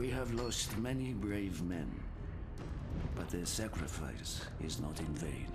We have lost many brave men, but their sacrifice is not in vain.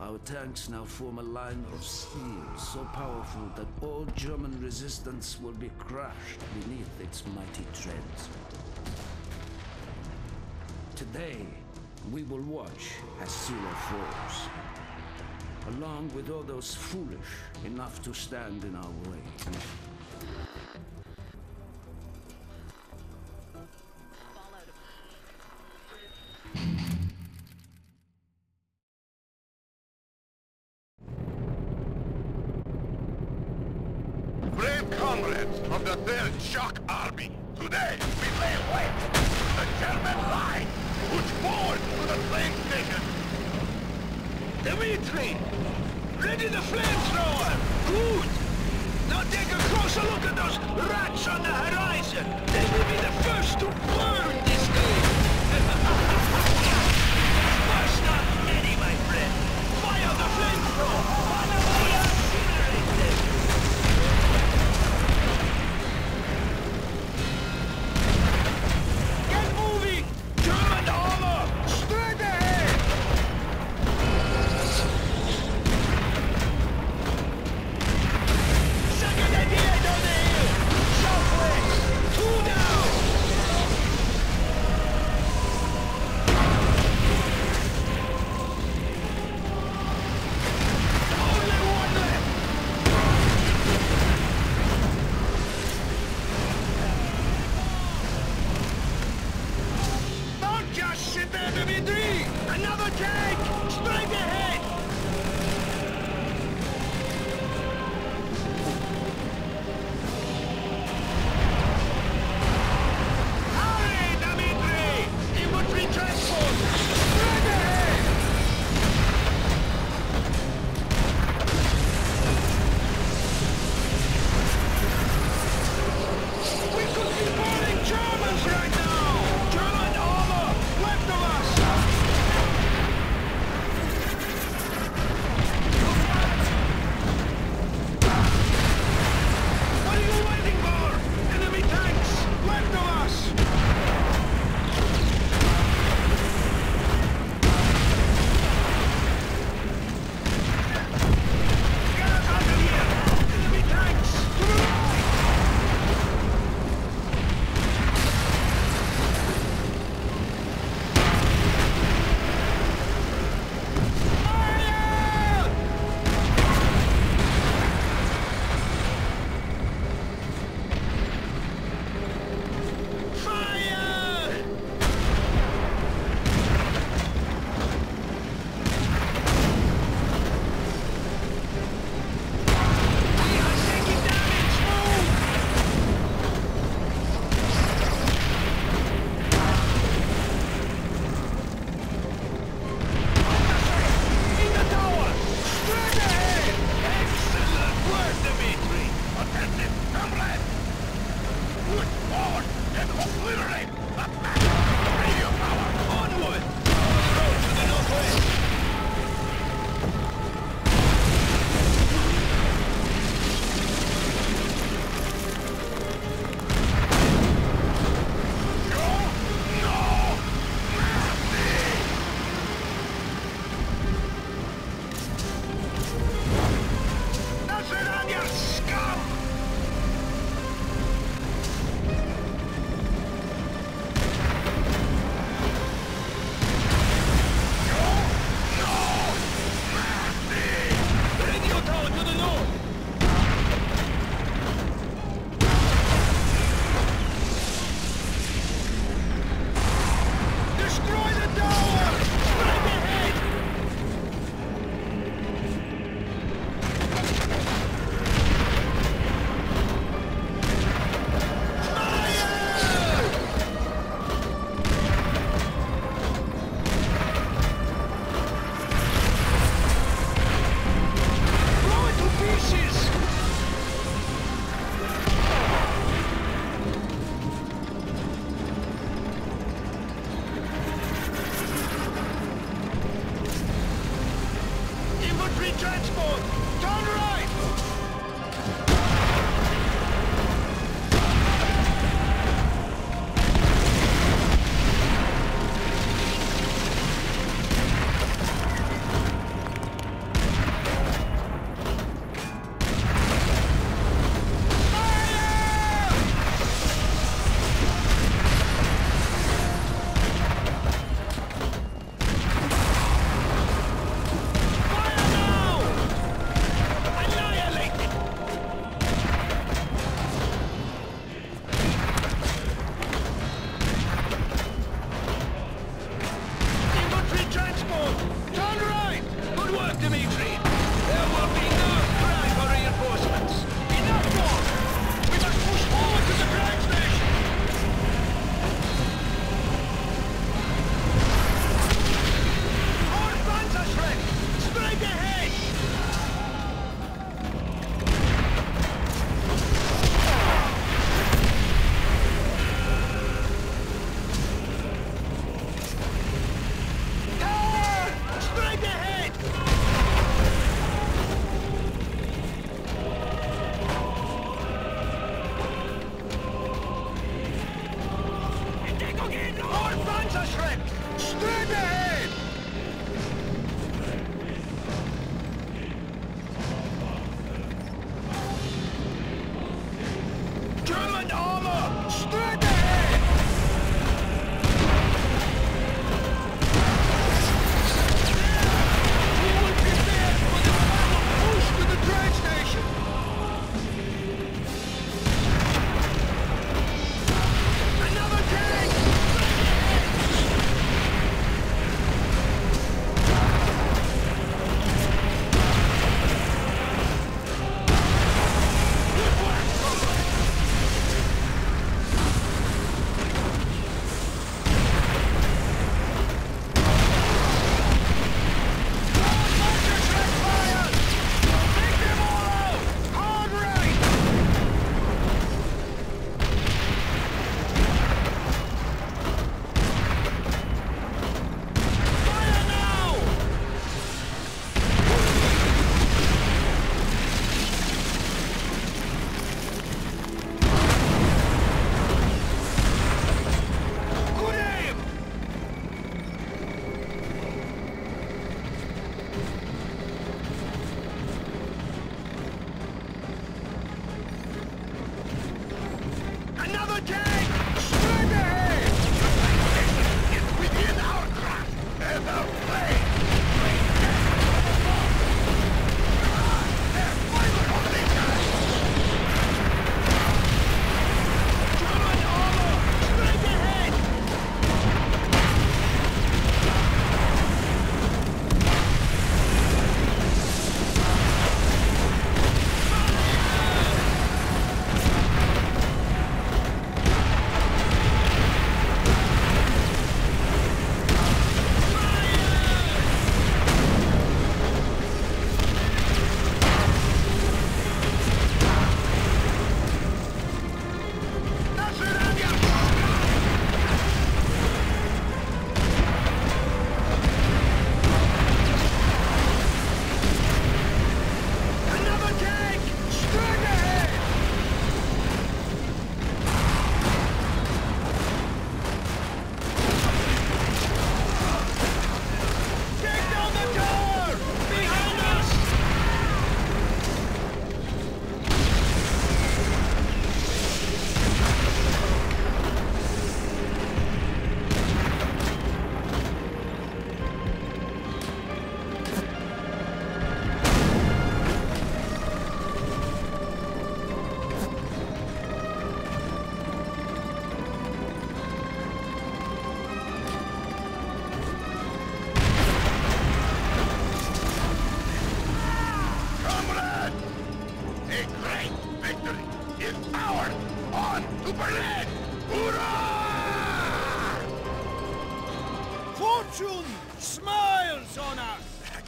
Our tanks now form a line of steel so powerful that all German resistance will be crushed beneath its mighty tread. Today, we will watch as Seelow falls, along with all those foolish enough to stand in our way. Of the Third Shock Army, today we lay waste the German line, push forward to the train station. Dimitri! Ready the flamethrower! Good! Now take a closer look at those rats on the horizon! They will be the first to burn this day! First not many, my friend! Fire the flamethrower!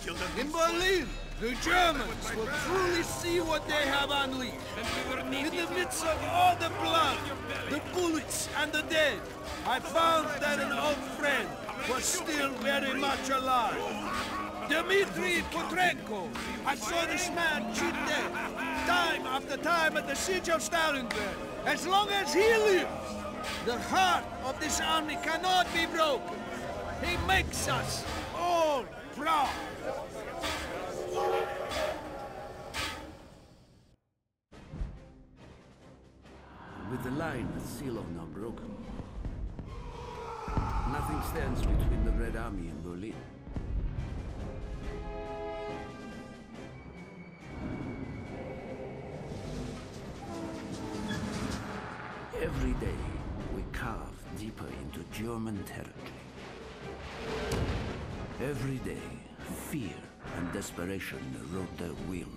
In Berlin, the Germans will truly see what they have unleashed. In the midst of all the blood, the bullets, and the dead, I found that an old friend was still very much alive. Dimitri Petrenko. I saw this man cheat death, time after time at the siege of Stalingrad. As long as he lives, the heart of this army cannot be broken. He makes us all With the line at Seelow now broken, nothing stands between the Red Army and Berlin. Every day, we carve deeper into German territory. Every day, fear and desperation erode their will.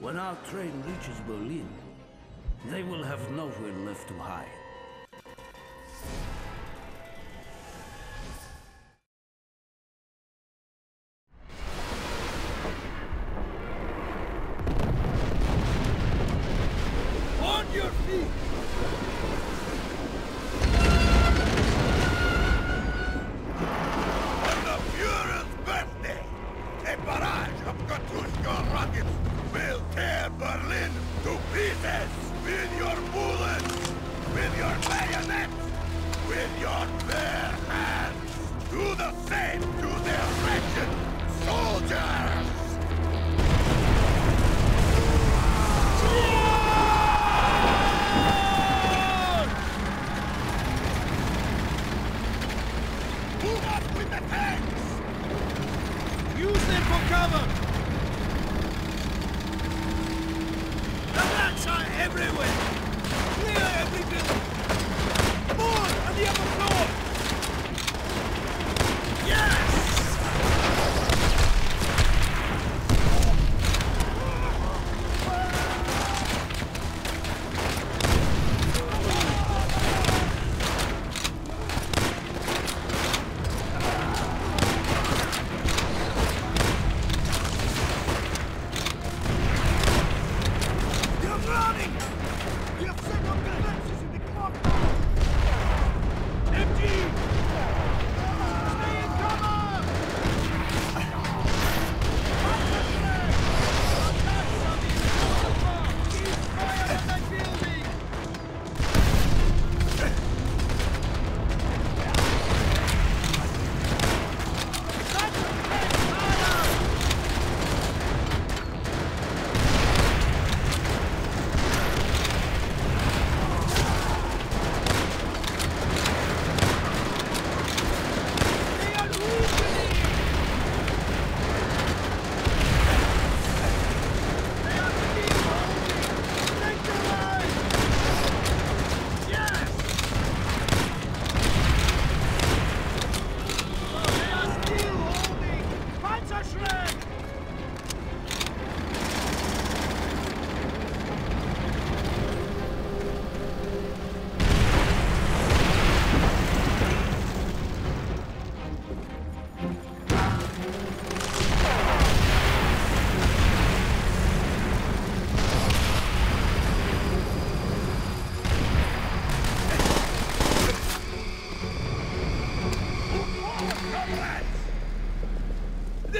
When our train reaches Berlin, they will have nowhere left to hide.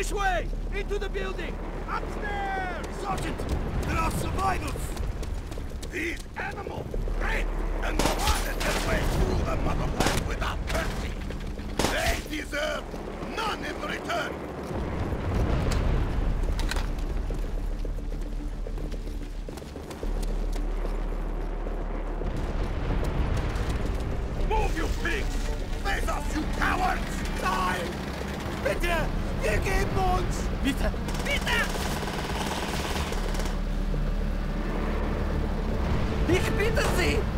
This way! Into the building! Upstairs! Sergeant! There are survivors! These animals rape and marauded their way through the motherland without mercy. They deserve none in return. Move, you pigs! Face us, you cowards! Die! Bitte! Wir geben uns! Bitte! Bitte! Ich bitte Sie!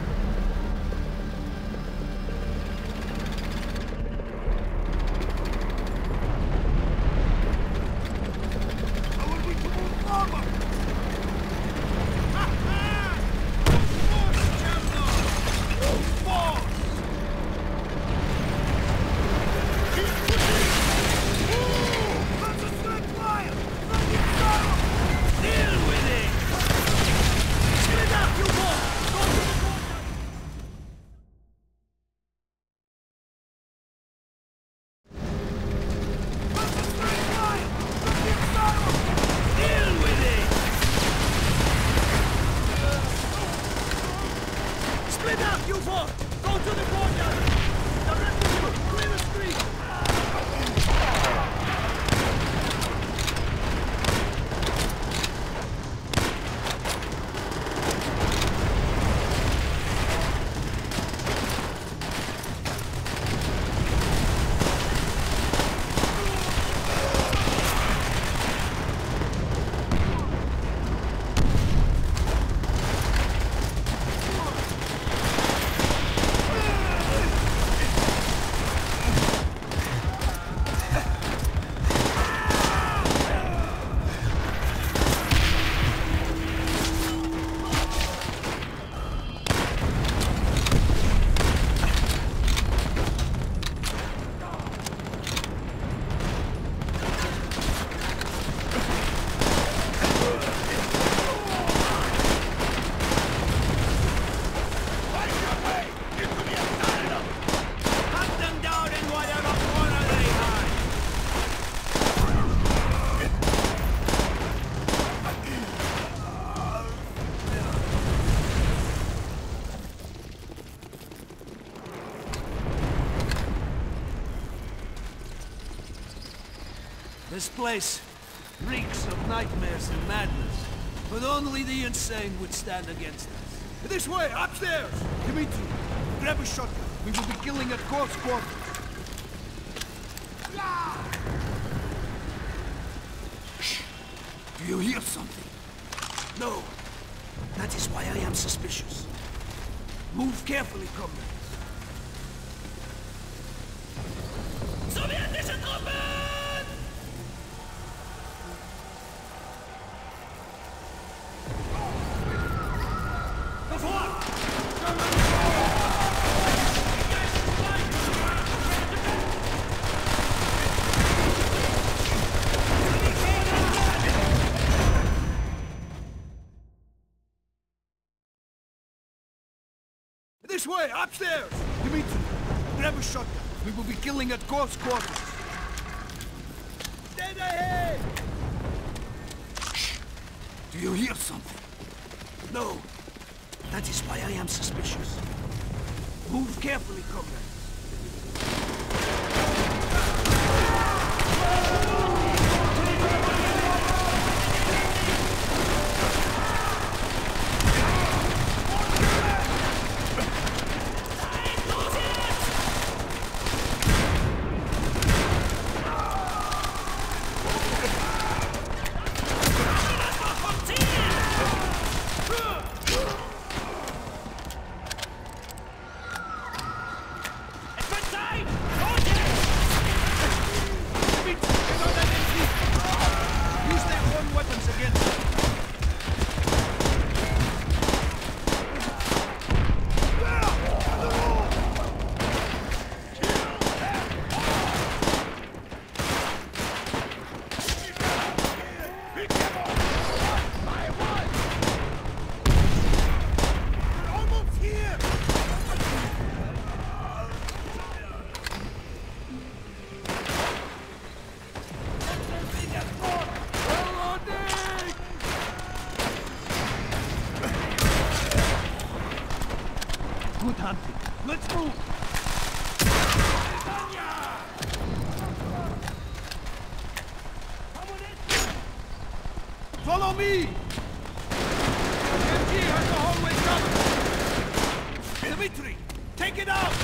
This place reeks of nightmares and madness. But only the insane would stand against us. This way, upstairs! Dimitri, grab a shotgun. We will be killing at close quarters. Shh! Do you hear something? No. That is why I am suspicious. Move carefully, comrades. Sowjetische Truppen! Way, upstairs! Dimitri, grab a shotgun. We will be killing at close quarters. Dead ahead! Shh! Do you hear something? No. That is why I am suspicious. Move carefully, comrades. Follow me! MG has the hallway covered! Dimitri, take it out!